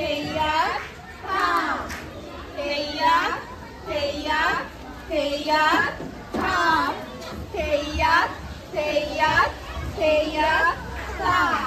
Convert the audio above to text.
Teia, pão. Teia, teia, teia, pão. Teia, teia, teia, pão.